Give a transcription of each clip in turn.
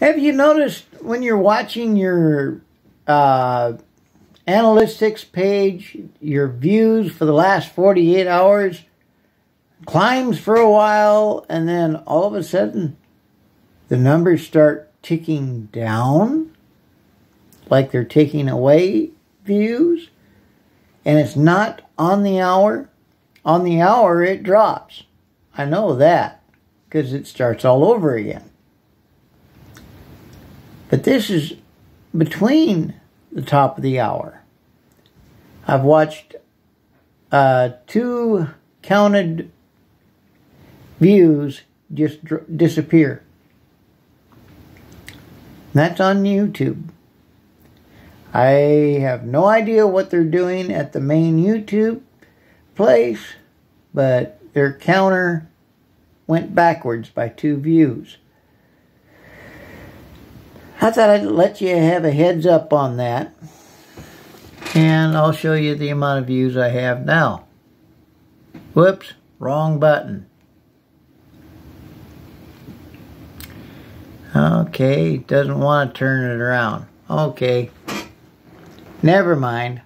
Have you noticed when you're watching your uh, analytics page, your views for the last 48 hours climbs for a while, and then all of a sudden the numbers start ticking down, like they're taking away views, and it's not on the hour? On the hour, it drops. I know that because it starts all over again. But this is between the top of the hour. I've watched uh, two counted views just disappear. That's on YouTube. I have no idea what they're doing at the main YouTube place, but their counter went backwards by two views. I thought I'd let you have a heads up on that. And I'll show you the amount of views I have now. Whoops, wrong button. Okay, doesn't want to turn it around. Okay, never mind.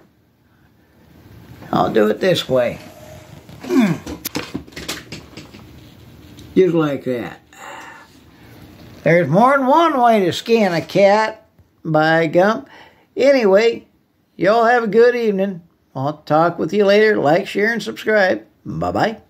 I'll do it this way. Hmm. Just like that. There's more than one way to skin a cat, by gum. Anyway, y'all have a good evening. I'll talk with you later. Like, share, and subscribe. Bye bye.